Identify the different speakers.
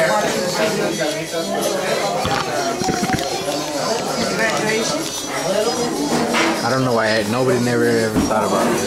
Speaker 1: I don't know why nobody never ever thought about
Speaker 2: it.